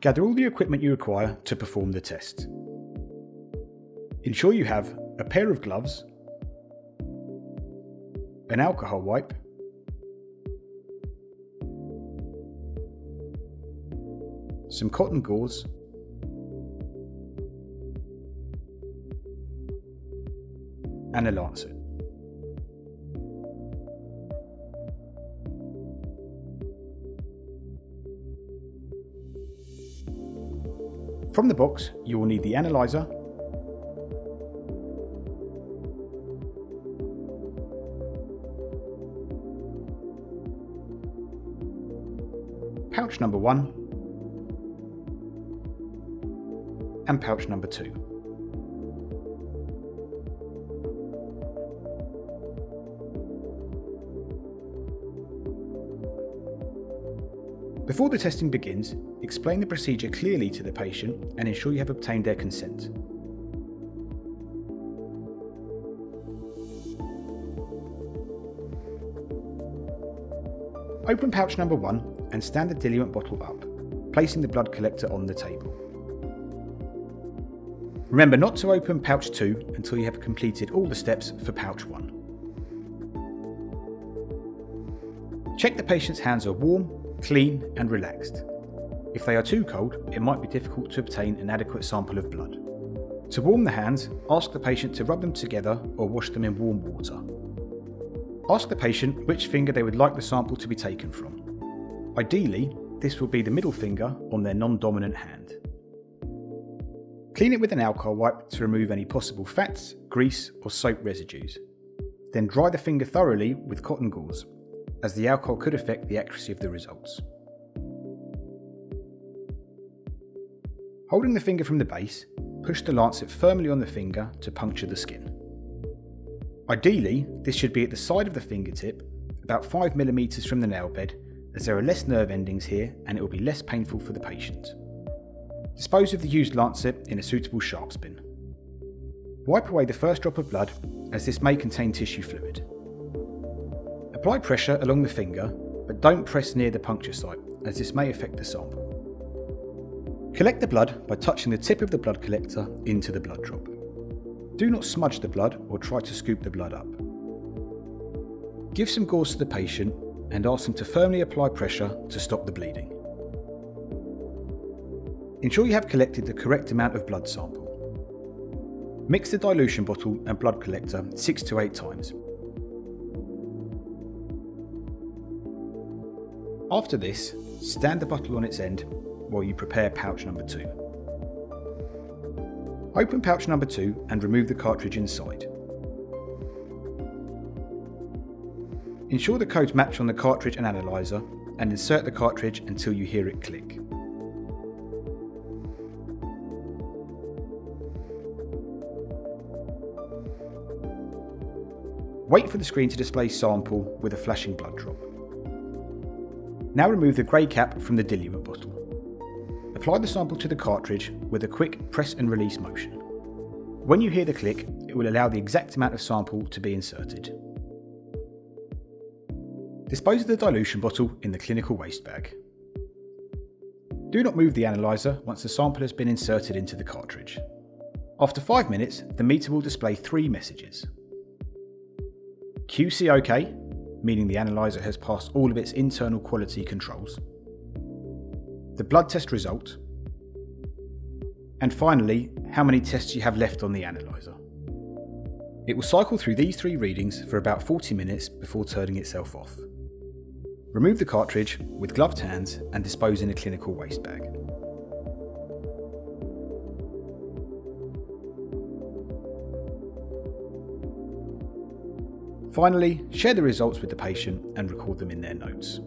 Gather all the equipment you require to perform the test. Ensure you have a pair of gloves, an alcohol wipe, some cotton gauze, and a lancet. From the box, you will need the analyzer, pouch number one, and pouch number two. Before the testing begins, explain the procedure clearly to the patient and ensure you have obtained their consent. Open pouch number 1 and stand the diluent bottle up, placing the blood collector on the table. Remember not to open pouch 2 until you have completed all the steps for pouch 1. Check the patient's hands are warm clean and relaxed. If they are too cold, it might be difficult to obtain an adequate sample of blood. To warm the hands, ask the patient to rub them together or wash them in warm water. Ask the patient which finger they would like the sample to be taken from. Ideally, this will be the middle finger on their non-dominant hand. Clean it with an alcohol wipe to remove any possible fats, grease or soap residues. Then dry the finger thoroughly with cotton gauze as the alcohol could affect the accuracy of the results. Holding the finger from the base, push the lancet firmly on the finger to puncture the skin. Ideally, this should be at the side of the fingertip, about 5mm from the nail bed, as there are less nerve endings here and it will be less painful for the patient. Dispose of the used lancet in a suitable sharps bin. Wipe away the first drop of blood, as this may contain tissue fluid. Apply pressure along the finger, but don't press near the puncture site, as this may affect the sample. Collect the blood by touching the tip of the blood collector into the blood drop. Do not smudge the blood or try to scoop the blood up. Give some gauze to the patient and ask them to firmly apply pressure to stop the bleeding. Ensure you have collected the correct amount of blood sample. Mix the dilution bottle and blood collector 6 to 8 times After this, stand the bottle on its end while you prepare pouch number 2. Open pouch number 2 and remove the cartridge inside. Ensure the codes match on the cartridge and analyzer and insert the cartridge until you hear it click. Wait for the screen to display sample with a flashing blood drop. Now remove the grey cap from the diluent bottle. Apply the sample to the cartridge with a quick press and release motion. When you hear the click, it will allow the exact amount of sample to be inserted. Dispose of the dilution bottle in the clinical waste bag. Do not move the analyzer once the sample has been inserted into the cartridge. After 5 minutes, the meter will display three messages. QC OK, meaning the analyzer has passed all of its internal quality controls, the blood test result, and finally, how many tests you have left on the analyzer. It will cycle through these three readings for about 40 minutes before turning itself off. Remove the cartridge with gloved hands and dispose in a clinical waste bag. Finally, share the results with the patient and record them in their notes.